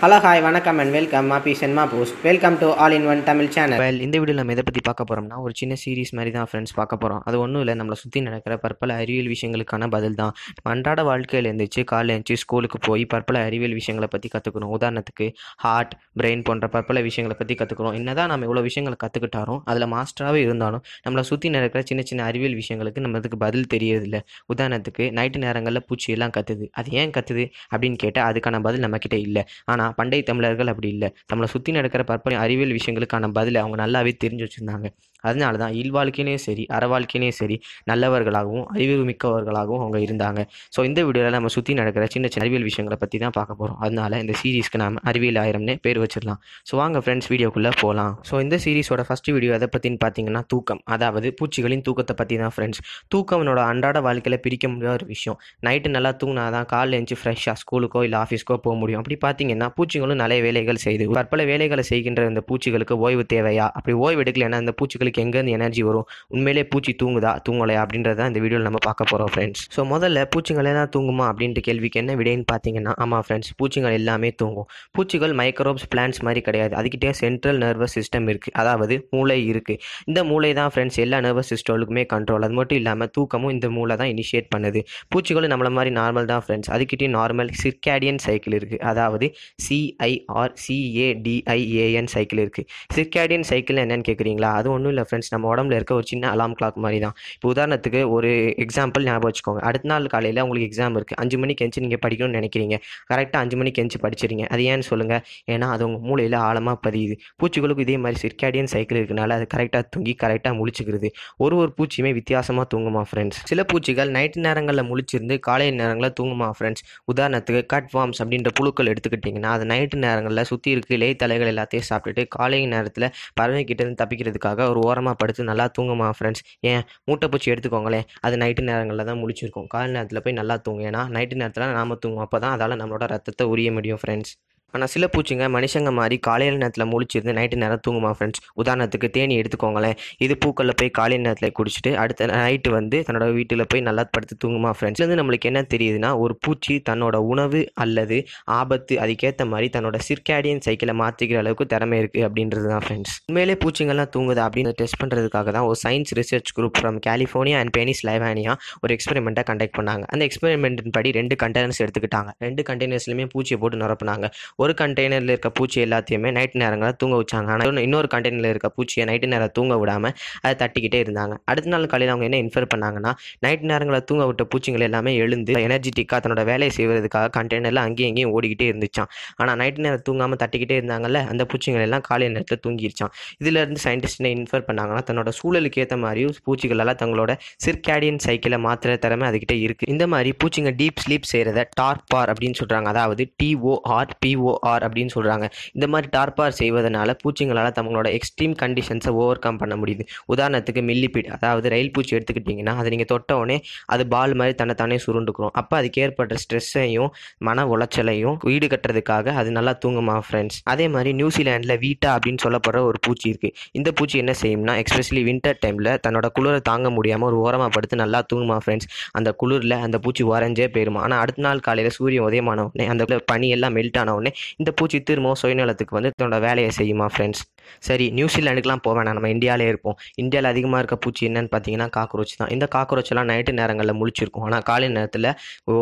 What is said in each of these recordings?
Hello hi வணக்கம் and welcome மாப்பி சென்மா post welcome to all in one Tamil channel well இந்த video நம்ம எதை பற்றி பார்க்க போகிறோம்னா ஒரு சின்ன சீரிஸ் மாதிரி தான் ஃப்ரெண்ட்ஸ் பார்க்க போகிறோம் அது ஒன்றும் இல்லை நம்மளை சுற்றி நடக்கிற பற்பல அறிவியல் விஷயங்களுக்கான பதில் தான். அன்றாட வாழ்க்கையில் இருந்துச்சு காலைல எழுந்துச்சு ஸ்கூலுக்கு போய் பற்பல அறிவியல் விஷயங்களை பற்றி கற்றுக்கணும் உதாரணத்துக்கு ஹார்ட் பிரெயின் போன்ற பற்பல விஷயங்களை பற்றி கற்றுக்கணும் என்னதான் நம்ம இவ்வளோ விஷயங்களை கற்றுக்கிட்டாலும் அதில் மாஸ்டராகவே இருந்தாலும் நம்மளை சுற்றி நடக்கிற சின்ன சின்ன அறிவியல் விஷயங்களுக்கு நம்மளுக்கு பதில் தெரியறதில்ல. உதாரணத்துக்கு நைட்டு நேரங்களில் பூச்சி எல்லாம் கத்துது. அது ஏன் கத்துது அப்படின்னு கேட்டால் அதுக்கான பதில் நம்மக்கிட்ட இல்லை. ஆனால் பண்டைய தமிழர்கள் அப்படி இல்லை. நம்மளை சுற்றி நடக்கிற பற்பல அறிவியல் விஷயங்களுக்கான பதிலை அவங்க நல்லாவே தெரிஞ்சு வச்சுருந்தாங்க. அதனால தான் இல் வாழ்க்கையிலையும் சரி அற வாழ்க்கையிலையும் சரி நல்லவர்களாகவும் அறிவு மிக்கவர்களாகவும் அவங்க இருந்தாங்க. ஸோ இந்த வீடியோவில் நம்ம சுற்றி நடக்கிற சின்ன சின்ன அறிவியல் விஷயங்களை பற்றி தான் பார்க்க போகிறோம் அதனால இந்த சீரீஸ்க்கு நாம் அறிவியல் ஆயிரம்னே பேர் வச்சிடலாம். ஸோ வாங்க ஃப்ரெண்ட்ஸ் வீடியோக்குள்ளே போகலாம் ஸோ இந்த சீரீஸோட ஃபஸ்ட் வீடியோ எதை பற்றின்னு பார்த்தீங்கன்னா தூக்கம். அதாவது பூச்சிகளின் தூக்கத்தை பற்றி தான் ஃப்ரெண்ட்ஸ் தூக்கம் என்னோட அன்றாட வாழ்க்கையில் பிரிக்க முடியாத ஒரு விஷயம். நைட்டு நல்லா தூங்கினா தான் காலைல எழுந்து ஃப்ரெஷ்ஷாக ஸ்கூலுக்கோ இல்லை ஆஃபீஸ்க்கோ போக முடியும். அப்படி பார்த்தீங்கன்னா பூச்சிகளும் நிறைய வேலைகள் செய்யுது பற்பல வேலைகளை செய்கின்ற இந்த பூச்சிகளுக்கு ஓய்வு தேவையா? அப்படி ஓய்வு எடுக்கலைன்னா இந்த பூச்சிகளுக்கு எங்கேருந்து எனர்ஜி வரும்? உண்மையிலே பூச்சி தூங்குதா? தூங்கலையா? அப்படின்றத இந்த வீடியோவில் நம்ம பார்க்க போகிறோம் ஃப்ரெண்ட்ஸ் ஸோ முதல்ல பூச்சிகள் எல்லாம் தூங்குமா? அப்படின்ட்டு கேள்விக்கு என்ன விடைன்னு பார்த்தீங்கன்னா ஆமாம் ஃப்ரெண்ட்ஸ் பூச்சிகள் எல்லாமே தூங்கும். பூச்சிகள் மைக்ரோப்ஸ் பிளான்ஸ் மாதிரி கிடையாது. அதுக்கிட்டே சென்ட்ரல் நர்வஸ் சிஸ்டம் இருக்குது அதாவது மூளை இருக்குது இந்த மூளை தான் ஃப்ரெண்ட்ஸ் எல்லா நர்வஸ் சிஸ்டமுக்குமே கண்ட்ரோல் அது மட்டும் இல்லாமல் தூக்கமும் இந்த மூளை தான் இனிஷியேட் பண்ணுது. பூச்சிகளும் நம்மள மாதிரி நார்மல் தான் ஃப்ரெண்ட்ஸ் அதுக்கிட்டே நார்மல் சிர்காடியன் சைக்கிள் இருக்குது அதாவது C I R C A D I A N cycle இருக்குது சிர்காடியன் சைக்கிள் என்னன்னு கேட்குறீங்களா அது ஒன்றும் இல்லை ஃப்ரெண்ட்ஸ் நம்ம உடம்புல இருக்க ஒரு சின்ன அலாம் கிளாக் மாதிரி தான் இப்போ உதாரணத்துக்கு ஒரு எக்ஸாம்பிள் ஞாபகம் வச்சுக்கோங்க. அடுத்த நாள் காலையில் உங்களுக்கு எக்ஸாம் இருக்குது அஞ்சு மணிக்கு எஞ்சி நீங்கள் படிக்கணும்னு நினைக்கிறீங்க. கரெக்டாக அஞ்சு மணிக்கு எஞ்சி படிச்சிருங்க அது ஏன்னு சொல்லுங்கள் ஏன்னா அது உங்கள் மூளையில் ஆழமாக பதியுது. பூச்சிகளுக்கும் இதே மாதிரி சிர்காடியன் சைக்கிள் இருக்கனால அது கரெக்டாக தூங்கி கரெக்டாக முழிச்சுக்கிறது. ஒரு ஒரு பூச்சியுமே வித்தியாசமாக தூங்குமா ஃப்ரெண்ட்ஸ் சில பூச்சிகள் நைட்டு நேரங்களில் முழிச்சிருந்து காலை நேரங்களில் தூங்குமா ஃப்ரெண்ட்ஸ் உதாரணத்துக்கு கட் வார்ம்ஸ் அப்படின்ற புழுக்கள் எடுத்துக்கிட்டிங்கன்னா அது நைட்டு நேரங்களில் சுற்றி இருக்க இலை தலைகள் எல்லாத்தையும் சாப்பிட்டுட்டு காலை நேரத்தில் பறவைக்கிட்டேருந்து தப்பிக்கிறதுக்காக ஒரு ஓரமாக படுத்து நல்லா தூங்குமா ஃப்ரெண்ட்ஸ் ஏன்? மூட்டைப்பூச்சி எடுத்துக்கோங்களேன். அது நைட்டு நேரங்களில் தான் முழிச்சிருக்கும் காலை நேரத்தில் போய் நல்லா தூங்கும் ஏன்னா நைட்டு நேரத்தில் நாம தூங்குவோம். அப்போ தான் அதால் நம்மளோட ரத்தத்தை உரிய முடியும் ஃப்ரெண்ட்ஸ் ஆனால் சில பூச்சிங்க மனுஷங்க மாதிரி காலையில் நேரத்தில் முழிச்சிருந்து நைட்டு நேரம் தூங்குமா ஃப்ரெண்ட்ஸ் உதாரணத்துக்கு தேனி எடுத்துக்கோங்களேன். இது பூக்களில் போய் காலையில் நேரத்தில் குடிச்சிட்டு அடுத்த நைட்டு வந்து தன்னோட வீட்டில் போய் நல்லா படுத்து தூங்குமா ஃப்ரெண்ட்ஸ் வந்து நம்மளுக்கு என்ன தெரியுதுன்னா ஒரு பூச்சி தன்னோட உணவு அல்லது ஆபத்து அதுக்கேற்ற மாதிரி தன்னோட சிர்காடியன் சைக்கிளை மாற்றிக்கிற அளவுக்கு திறமை இருக்குது அப்படின்றது தான் ஃப்ரெண்ட்ஸ் உண்மையிலே பூச்சிங்கள்லாம் தூங்குதா அப்படின்னு டெஸ்ட் பண்ணுறதுக்காக தான் ஒரு science research group from California and Pennsylvania ஒரு எக்ஸ்பெரிமெண்ட்டை கண்டக்ட் பண்ணாங்க. அந்த எக்ஸ்பெரிமெண்ட்டின் படி ரெண்டு கண்டெய்னர்ஸ் எடுத்துக்கிட்டாங்க. ரெண்டு கண்டெய்னர்ஸ்லையுமே பூச்சியை போட்டு நிரப்புனாங்க. ஒரு கண்டெய்னரில் இருக்க பூச்சி எல்லாத்தையுமே நைட்டு நேரங்களில் தூங்க வச்சாங்க. ஆனால் இன்னொரு கண்டெய்னரில் இருக்க பூச்சியை நைட்டு நேரம் தூங்க விடாமல் அதை தட்டிக்கிட்டே இருந்தாங்க. அடுத்த நாள் காலையில் அவங்க என்ன இன்ஃபர் பண்ணாங்கன்னா நைட் நேரங்களில் தூங்க விட்ட பூச்சிகள் எல்லாமே எழுந்து எனர்ஜெட்டிக்காக தன்னோட வேலையை செய்வதற்காக கண்டெய்னரில் அங்கேயும் இங்கேயும் ஓடிக்கிட்டே இருந்துச்சான் ஆனால் நைட்டு நேரம் தூங்காமல் தட்டிக்கிட்டே இருந்தாங்கல்ல அந்த பூச்சிகள் எல்லாம் காலை நேரத்தில் தூங்கிருச்சான் இதிலிருந்து சயின்டிஸ்ட் என்ன இன்ஃபர் பண்ணாங்கன்னா தன்னோட சூழலுக்கு ஏற்ற மாதிரியும் பூச்சிகளெல்லாம் தங்களோட சிர்கேடியன் சைக்கிளை மாத்திர திறமை அதுக்கிட்ட இருக்குது இந்த மாதிரி பூச்சிங்க டீப் ஸ்லீப் செய்கிறத டார்பார் அப்படின்னு சொல்கிறாங்க அதாவது டிஓஆர் பிஓஆர் அப்படின்னு சொல்கிறாங்க இந்த மாதிரி டார்பார் செய்வதனால பூச்சிங்களால் தங்களோட எக்ஸ்ட்ரீம் கண்டிஷன்ஸை ஓவர் கம் பண்ண முடியுது. உதாரணத்துக்கு மில்லிபீட் அதாவது ரயில் பூச்சி எடுத்துக்கிட்டிங்கன்னா அதை நீங்கள் தொட்ட உடனே அது பால் மாதிரி தன்னைத்தானே சுருண்டுக்கிறோம் அப்போ அதுக்கு ஏற்பட்ட ஸ்ட்ரெஸ்ஸையும் மன உளைச்சலையும் வீடு கட்டுறதுக்காக அது நல்லா தூங்குமா ஃப்ரெண்ட்ஸ் அதே மாதிரி நியூசிலாண்டில் வீட்டா அப்படின்னு சொல்லப்படுற ஒரு பூச்சி இருக்குது இந்த பூச்சி என்ன செய்யும்னா எக்ஸ்பெஷலி வின்டர் டைமில் தன்னோட குளிரை தாங்க முடியாமல் ஒரு ஓரமாக படுத்து நல்லா தூங்குமா ஃப்ரெண்ட்ஸ் அந்த குளிரில் அந்த பூச்சி உறைஞ்சே போயிருமா. ஆனால் அடுத்த நாள் காலையில் சூரியன் உதயமான உடனே அந்த பனி எல்லாம் மெல்ட் ஆன உடனே இந்த பூச்சி திரும்பவும் சுயநலத்துக்கு வந்து தன்னோட வேலையை செய்யுமா ஃப்ரெண்ட்ஸ் சரி நியூசிலாண்டுக்குலாம் போக நம்ம இந்தியாவிலே இருப்போம். இந்தியாவில் அதிகமாக இருக்க பூச்சி என்னன்னு பார்த்தீங்கன்னா காக்ரோச் தான். இந்த காக்ரோச் எல்லாம் நைட்டு நேரங்களில் முழிச்சிருக்கும். ஆனால் காலை நேரத்தில்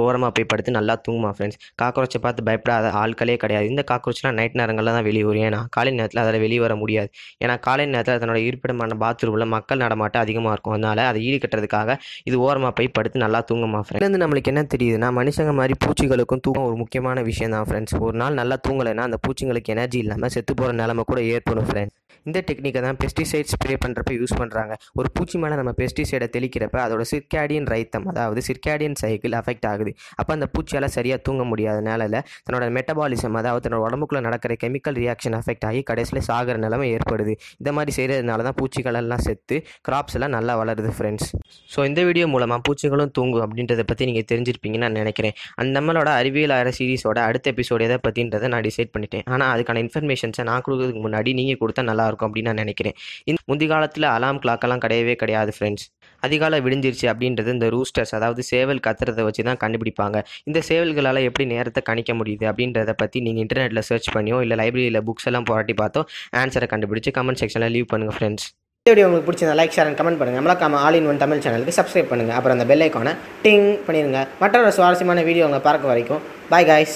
ஓரமாக போய் படுத்து நல்லா தூங்குமா ஃப்ரெண்ட்ஸ் காக்ரோச்சை பார்த்து பயப்படாத ஆட்களே கிடையாது. இந்த காக்ரோச்லாம் நைட் நேரங்களில் தான் வெளியே வரும். ஏன்னா காலை நேரத்தில் அதில் வெளியே வர முடியாது. ஏன்னா காலை நேரத்தில் தன்னோட இருப்பிடமான பாத்ரூமில் மக்கள் நடமாட்டம் அதிகமாக இருக்கும். அதனால் அதை ஈடுகட்டுறதுக்காக இது ஓரமாக போய் படுத்து நல்லா தூங்குமா ஃப்ரெண்ட்ஸ் இதுலேருந்து நம்மளுக்கு என்ன தெரியுதுன்னா மனுஷங்க மாதிரி பூச்சிகளுக்கும் தூக்கம் ஒரு முக்கியமான விஷயம் தான் ஃப்ரெண்ட்ஸ் ஒரு நாள் நல்லா தூங்கலைன்னா அந்த பூச்சிங்களுக்கு எனர்ஜி இல்லாமல் செத்து போகிற நிலமை கூட ஏற்படும் ஃப்ரெண்ட்ஸ் இந்த டெக்னிக்கை தான் பெஸ்டிசைட் ஸ்ப்ரே பண்ணுறப்ப யூஸ் பண்ணுறாங்க ஒரு பூச்சி மேலே நம்ம பெஸ்டிசைடை தெளிக்கிறப்ப அதோட சிர்காடியன் ரைத்தம் அதாவது சிர்காடியன் சைக்கிள் அஃபெக்ட் ஆகுது. அப்போ அந்த பூச்சியால் சரியாக தூங்க முடியாதனால தன்னோட மெட்டபாலிசம் அதாவது தன்னோட உடம்புக்குள்ளே நடக்கிற கெமிக்கல் ரியாக்ஷன் அஃபெக்ட் ஆகி கடைசியில் சாகிற நிலைமை ஏற்படுது. இந்த மாதிரி செய்கிறதுனால தான் பூச்சிகள் எல்லாம் செத்து கிராப்ஸ் எல்லாம் நல்லா வளருது ஃப்ரெண்ட்ஸ் ஸோ இந்த வீடியோ மூலமாக பூச்சிகளும் தூங்கும் அப்படின்றத பற்றி நீங்கள் தெரிஞ்சிருப்பீங்கன்னு நான் நினைக்கிறேன். அந்த நம்மளோட அறிவியல் ஆகிற சீரிஸோட அடுத்த எபிசோடு எதை பற்றின்றதை நான் டிசைட் பண்ணிட்டேன். ஆனால் அதுக்கான இன்ஃபர்மேஷன்ஸை நான் கொடுக்கறதுக்கு முன்னாடி நீங்கள் கொடுத்தா நல்லா இருக்கும் அப்படின்னு நான் நினைக்கிறேன். இந்த முந்தி காலத்தில் அலாம் கிளாக்கெல்லாம் கிடையவே கிடையாது ஃப்ரெண்ட்ஸ் அதிகாலை விடிஞ்சிருச்சு அப்படின்றது இந்த ரூஸ்டர்ஸ் அதாவது சேவல் கத்துறதை வச்சு தான் கண்டுபிடிப்பாங்க. இந்த சேவல்களால் எப்படி நேரத்தை கணிக்க முடியுது அப்படின்றத பற்றி நீங்கள் இன்டர்நெட்டில் சர்ச் பண்ணியோ இல்லை லைப்ரரியில் புக்ஸ் எல்லாம் புரட்டி பார்த்தோ ஆன்சரை கண்டுபிடிச்சி கமெண்ட் செக்ஷனில் லீவ் பண்ணுங்கள் ஃப்ரெண்ட்ஸ் வீடியோ உங்களுக்கு பிடிச்சிருந்தா லைக் ஷேர் அண்ட் கமெண்ட் பண்ணுங்கள் நம்மளக்காம ஆல் இன் ஒன் தமிழ் சேனலுக்கு சப்ஸ்கிரைப் பண்ணுங்கள் அப்புறம் அந்த பெல் ஐக்கானை டிங் பண்ணிடுங்க மற்றொரு சுவாரஸ்யமான வீடியோ உங்களை பார்க்க வரைக்கும். Bye guys